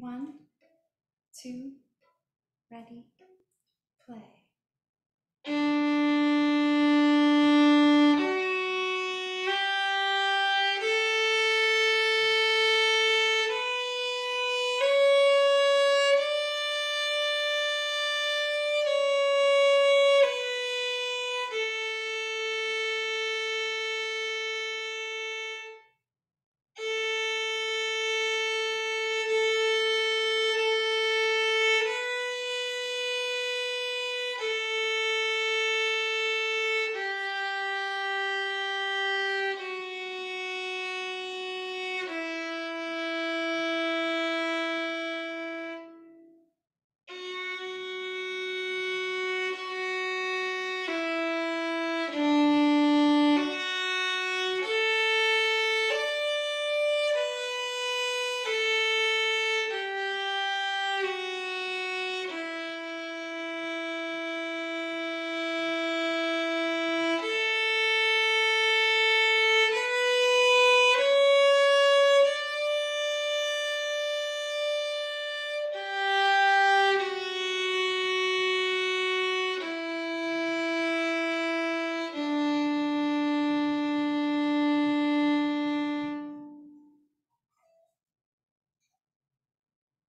One, two, ready, play.